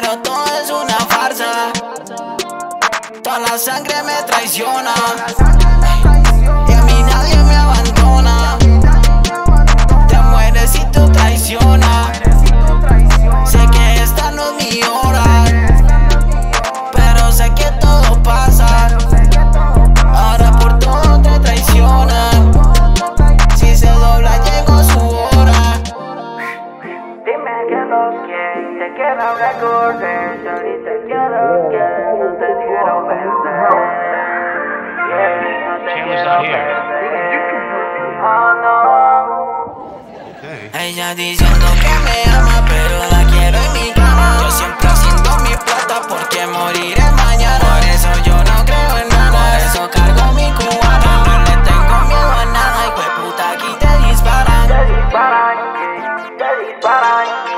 pero todo es una farsa. Toda la sangre me traiciona. Y a mí nadie me abandona. Te mueres si tú traicionas. Sé que esta no es mi hora. Pero sé que todo pasa. Ahora por todo te traicionan. Si se dobla, llegó su hora. Dime que no que te quiero que no te quiero te quiero oh, Ella diciendo que me ama, pero la quiero en mi cama. Yo siempre haciendo mi plata porque moriré mañana. Por eso yo no creo en nada. Por eso cargo mi cubana. No le tengo miedo nada. Y pues puta, aquí te disparan. Te disparan, te disparan.